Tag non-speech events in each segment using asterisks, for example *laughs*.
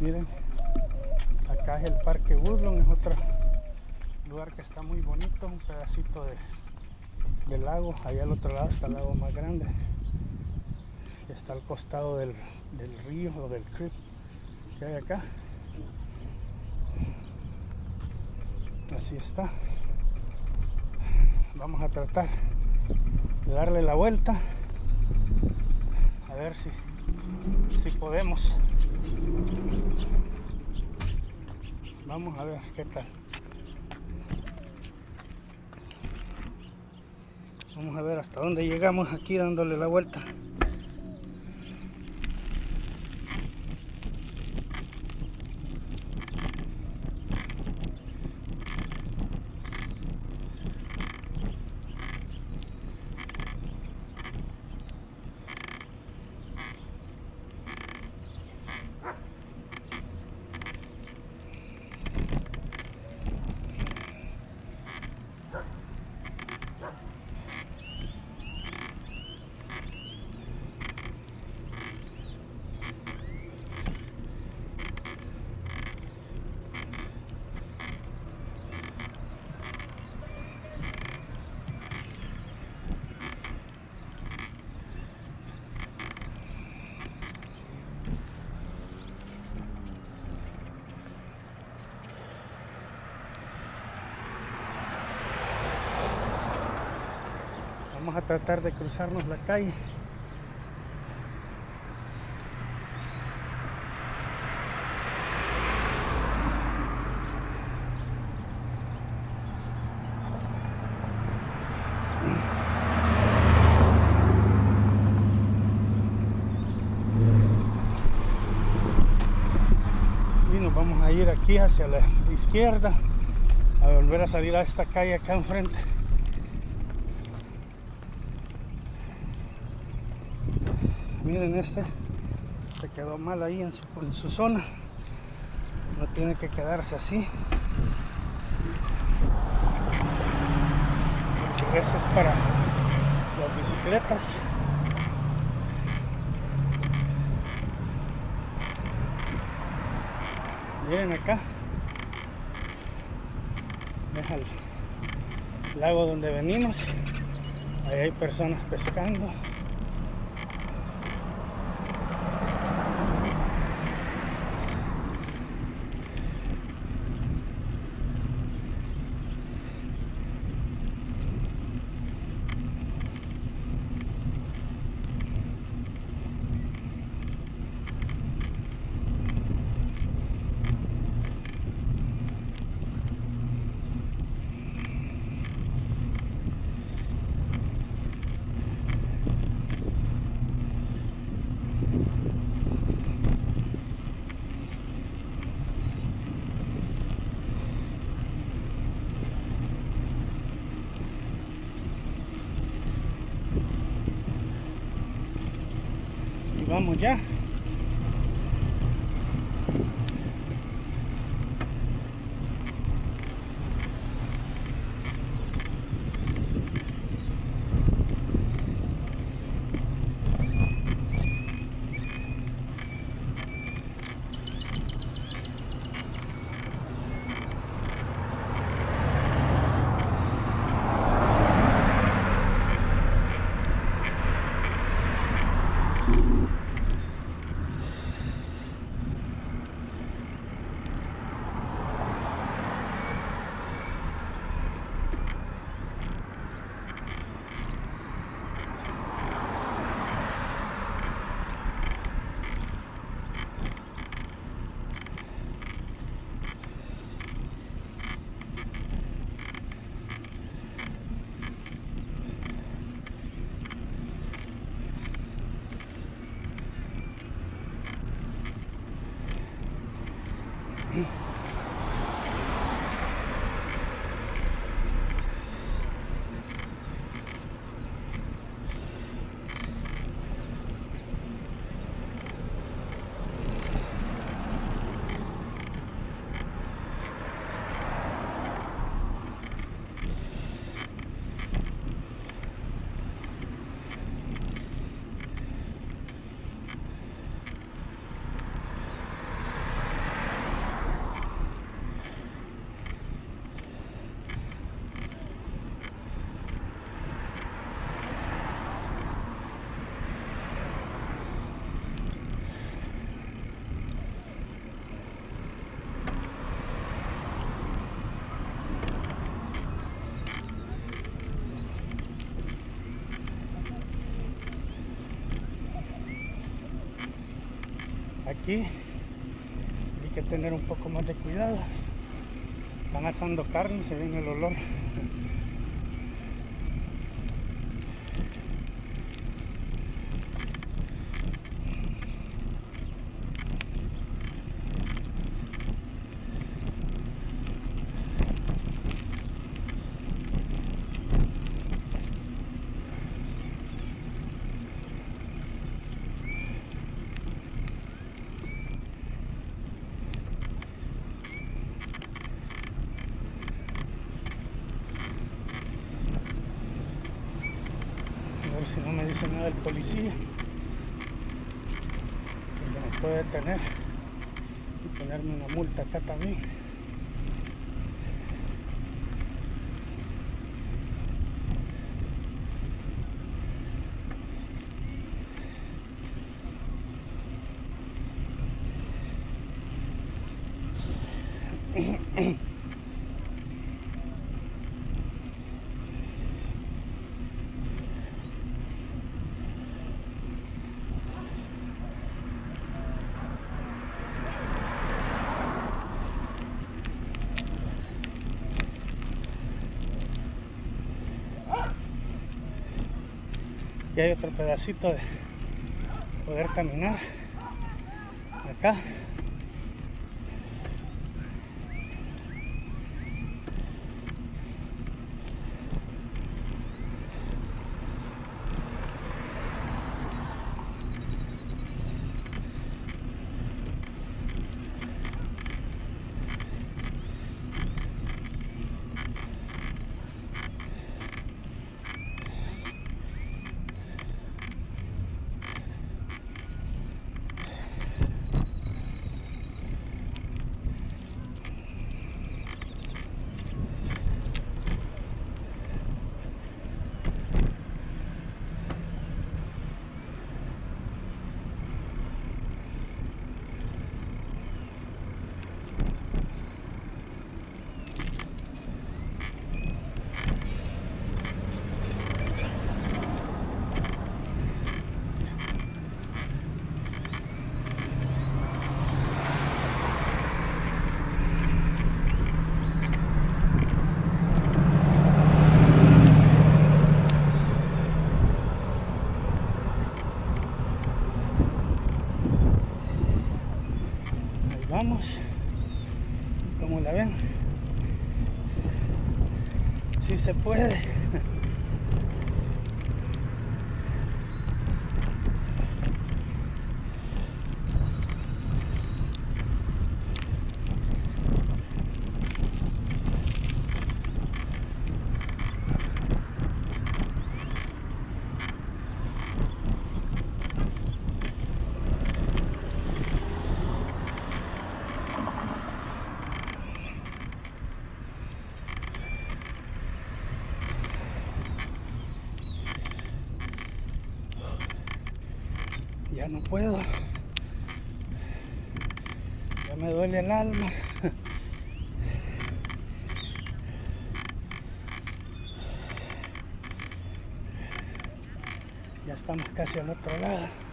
Miren, acá es el Parque Woodlawn, es otro lugar que está muy bonito, un pedacito de, del lago. Allá al otro lado está el lago más grande. Está al costado del, del río o del creek que hay acá. Así está. Vamos a tratar de darle la vuelta. A ver si, si podemos. Vamos a ver qué tal. Vamos a ver hasta dónde llegamos aquí dándole la vuelta. Vamos tratar de cruzarnos la calle. Y nos vamos a ir aquí hacia la izquierda a volver a salir a esta calle acá enfrente. Miren este se quedó mal ahí en su, zona. No tiene que quedarse así. Porque ese es para las bicicletas. Miren acá. Deja el lago donde venimos. Ahí hay personas pescando vamos ya. Hay que tener un poco más de cuidado. Están asando carne se viene el olor si no me dice nada el policía. Porque me puede detener y ponerme una multa acá también hay otro pedacito de poder caminar acá vamos como la ven si se puede ya no puedo. Ya me duele el alma. Ya estamos casi al otro lado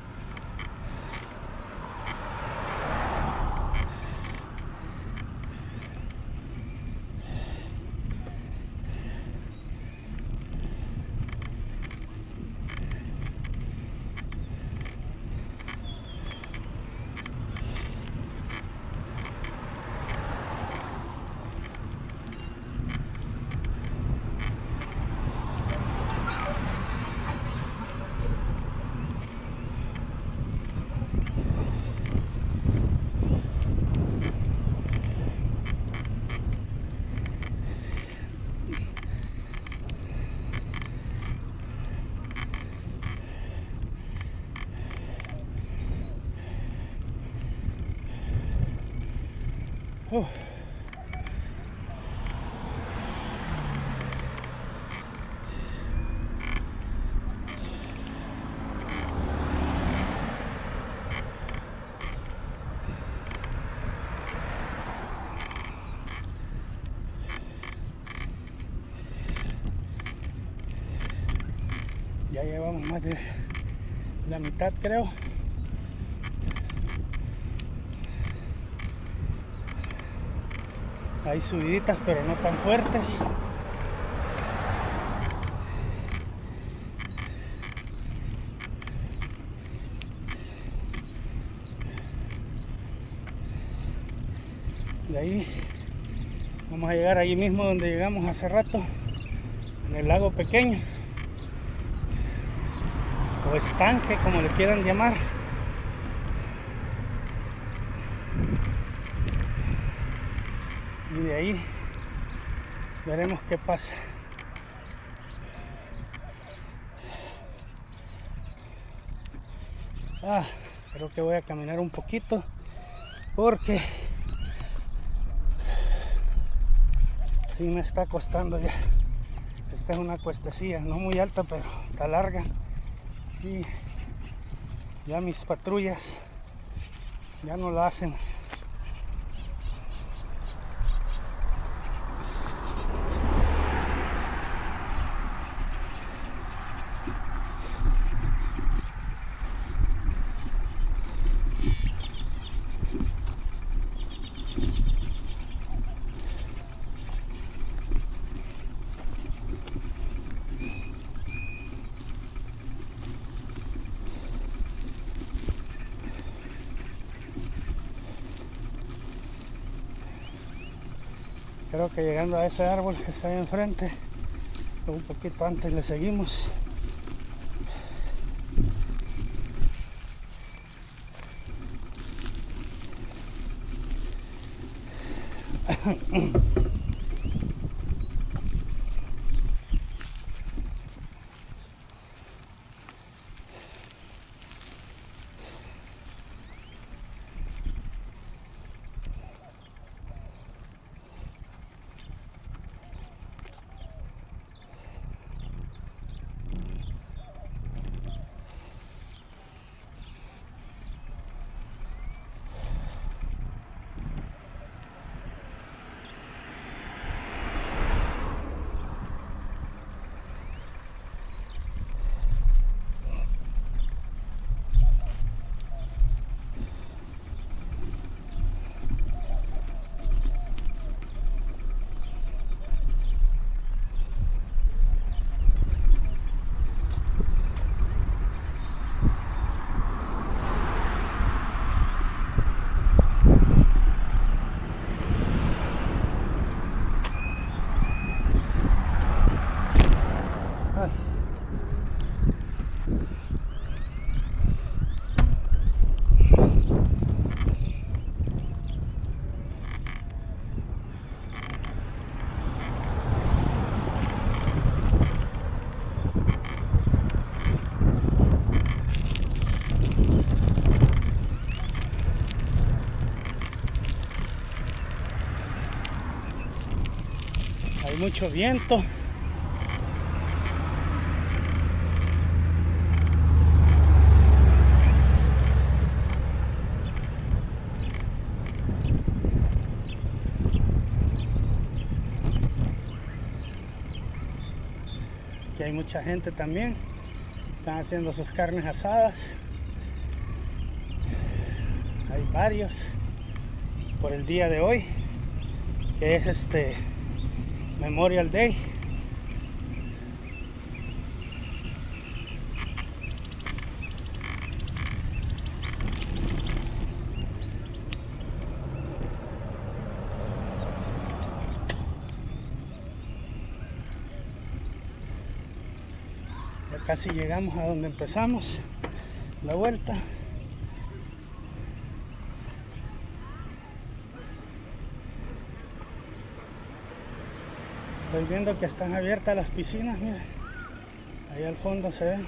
Ya llevamos más de la mitad creo. Hay subiditas, pero no tan fuertes. De ahí vamos a llegar ahí mismo donde llegamos hace rato, en el lago pequeño, o estanque, como le quieran llamar. y de ahí veremos qué pasa. Ah, creo que voy a caminar un poquito porque si me está costando ya. Esta es una cuestecilla, no muy alta, pero está larga. Y ya mis patrullas ya no la hacen. Creo que llegando a ese árbol que está ahí enfrente un poquito antes le seguimos mucho viento. Aquí hay mucha gente también. Están haciendo sus carnes asadas. Hay varios por el día de hoy, que es este Memorial Day. Ya casi llegamos a donde empezamos la vuelta. Estoy viendo que están abiertas las piscinas, miren. Ahí al fondo se ven.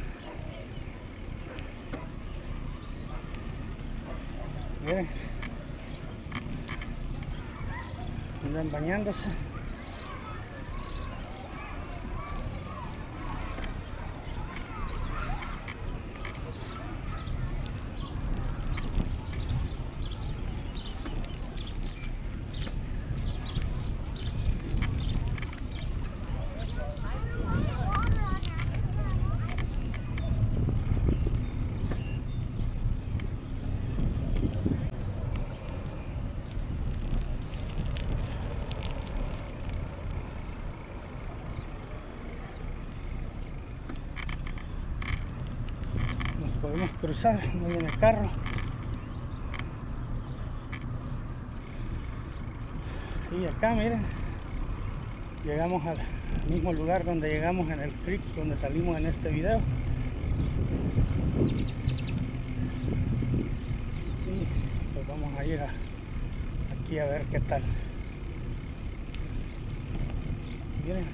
Miren. Andan bañándose. Cruzar, no viene el carro. Y acá miren, llegamos al mismo lugar donde llegamos en el creek, donde salimos en este video. Y pues vamos a ir aquí a ver qué tal. Miren,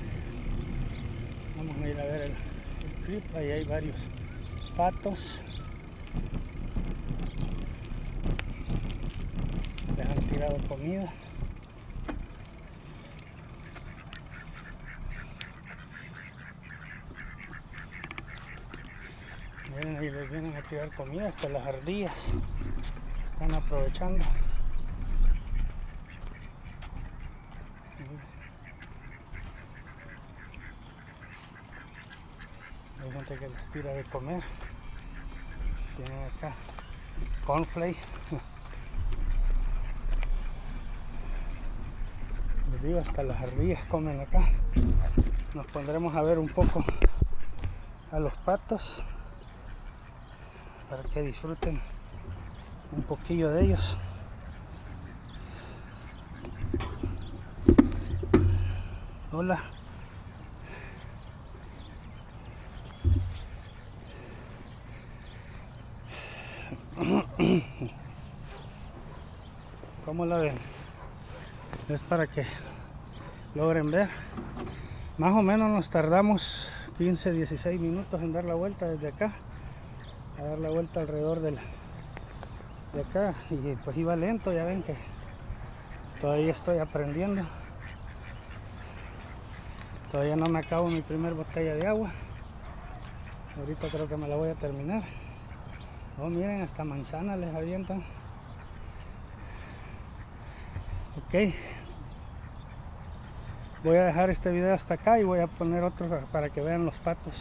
vamos a ir a ver el, el creek, ahí hay varios patos. Les han tirado comida. Ahí les vienen a tirar comida hasta las ardillas. Están aprovechando. Hay que les tira de comer. Tienen acá cornflake. *laughs* Les digo, hasta las ardillas comen acá. Nos pondremos a ver un poco a los patos para que disfruten un poquillo de ellos. Hola. ¿Cómo la ven? Es para que logren ver. Más o menos nos tardamos 15, 16 minutos en dar la vuelta desde acá. A dar la vuelta alrededor de acá. Y pues iba lento, ya ven que todavía estoy aprendiendo. Todavía no me acabo mi primer botella de agua. Ahorita creo que me la voy a terminar. Oh, miren, hasta manzana les avientan. Ok. Voy a dejar este video hasta acá y voy a poner otro para que vean los patos.